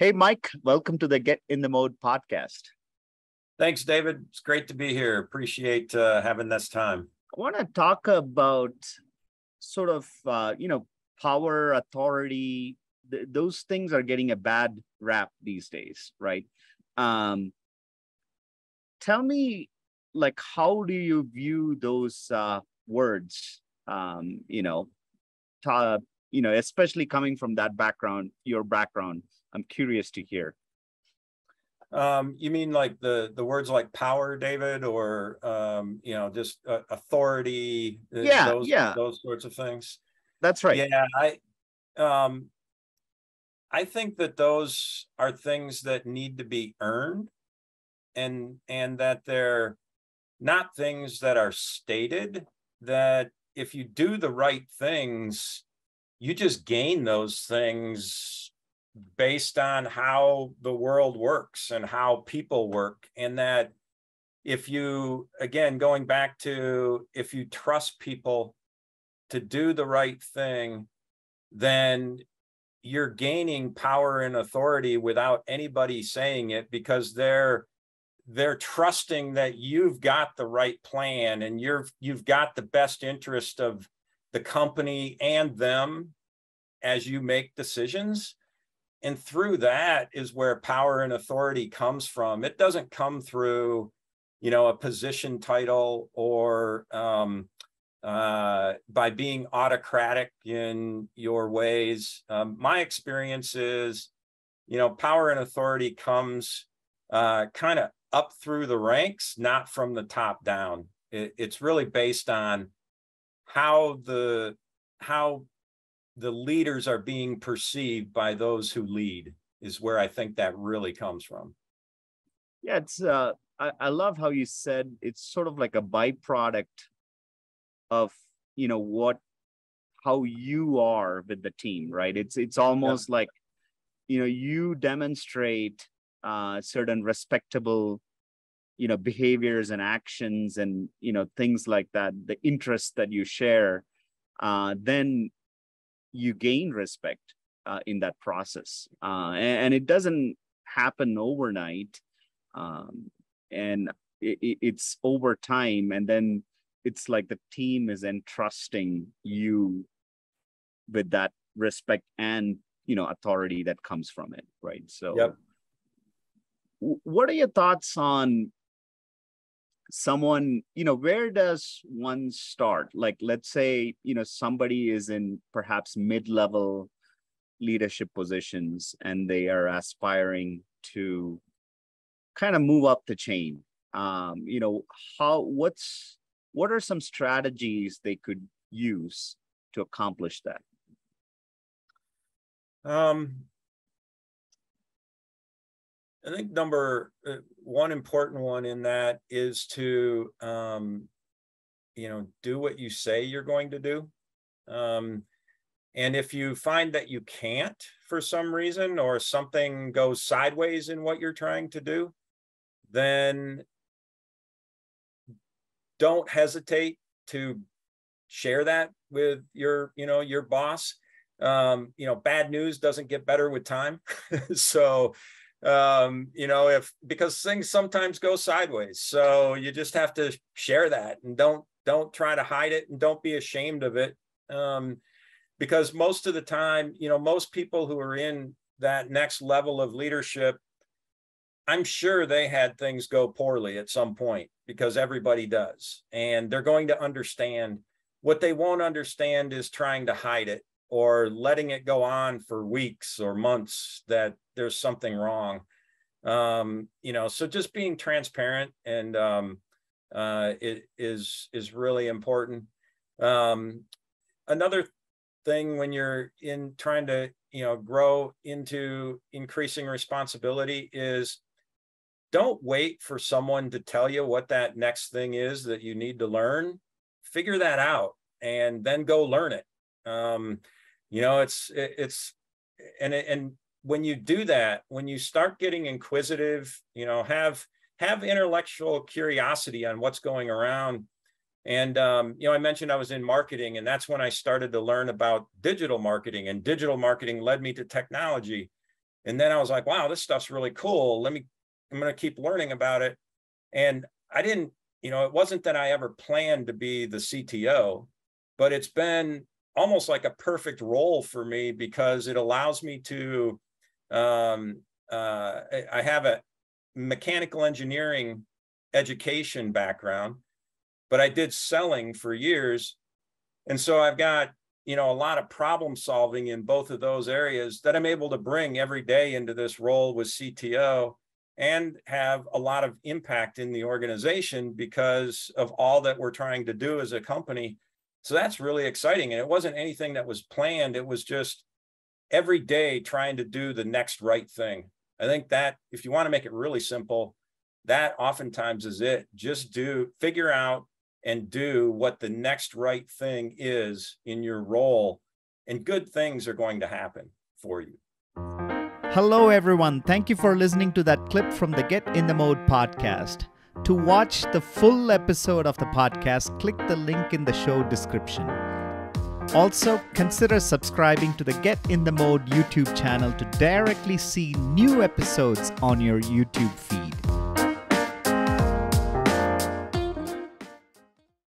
Hey, Mike, welcome to the Get in the Mode podcast. Thanks, David. It's great to be here. Appreciate uh, having this time. I want to talk about sort of, uh, you know, power, authority. Th- those things are getting a bad rap these days, right? Um, tell me, like, how do you view those uh, words? Um, you know, ta- you know, especially coming from that background, your background. I'm curious to hear. Um, you mean like the the words like power, David, or um, you know, just uh, authority? uh, Yeah, those, yeah. those sorts of things. That's right. Yeah, I um, I think that those are things that need to be earned, and and that they're not things that are stated. That if you do the right things, you just gain those things based on how the world works and how people work and that if you again going back to if you trust people to do the right thing then you're gaining power and authority without anybody saying it because they're they're trusting that you've got the right plan and you're you've got the best interest of the company and them as you make decisions and through that is where power and authority comes from. It doesn't come through you know a position title or um, uh, by being autocratic in your ways. Um, my experience is you know power and authority comes uh, kind of up through the ranks not from the top down. It, it's really based on how the how the leaders are being perceived by those who lead is where I think that really comes from. Yeah, it's uh I, I love how you said it's sort of like a byproduct of you know what how you are with the team, right? It's it's almost like you know you demonstrate uh certain respectable you know behaviors and actions and you know things like that the interests that you share uh then you gain respect uh, in that process uh, and, and it doesn't happen overnight um, and it, it- it's over time and then it's like the team is entrusting you with that respect and you know authority that comes from it right so Yep. what are your thoughts on someone you know where does one start? Like let's say you know somebody is in perhaps mid-level leadership positions and they are aspiring to kind of move up the chain. Um you know how what's what are some strategies they could use to accomplish that? Um, I think number uh, one important one in that is to, um, you know, do what you say you're going to do. Um, and if you find that you can't for some reason or something goes sideways in what you're trying to do, then don't hesitate to share that with your, you know, your boss um, you know, bad news doesn't get better with time. so, um, you know, if because things sometimes go sideways, so you just have to share that and don't don't try to hide it and don't be ashamed of it. Um, because most of the time, you know, most people who are in that next level of leadership, I'm sure they had things go poorly at some point because everybody does. And they're going to understand what they won't understand is trying to hide it or letting it go on for weeks or months that there's something wrong. Um you know so just being transparent and um uh it is is really important. Um another thing when you're in trying to you know grow into increasing responsibility is don't wait for someone to tell you what that next thing is that you need to learn. Figure that out and then go learn it. Um you know it's it- it's and and when you do that when you start getting inquisitive you know have have intellectual curiosity on what's going around and um, you know i mentioned i was in marketing and that's when i started to learn about digital marketing and digital marketing led me to technology And then I was like, wow, this stuff's really cool. Let me, I'm going to keep learning about it. And I didn't, you know, it wasn't that I ever planned to be the CTO, but it's been almost like a perfect role for me because it allows me to, um, uh, I have a mechanical engineering education background, but I did selling for years. And so I've got you know a lot of problem solving in both of those areas that i'm able to bring every day into this role with cto and have a lot of impact in the organization because of all that we're trying to do as a company so that's really exciting and it wasn't anything that was planned it was just every day trying to do the next right thing i think that if you want to make it really simple that oftentimes is it just do figure out and do what the next right thing is in your role, and good things are going to happen for you. Hello, everyone. Thank you for listening to that clip from the Get in the Mode podcast. To watch the full episode of the podcast, click the link in the show description. Also, consider subscribing to the Get in the Mode YouTube channel to directly see new episodes on your YouTube feed.